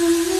Oh.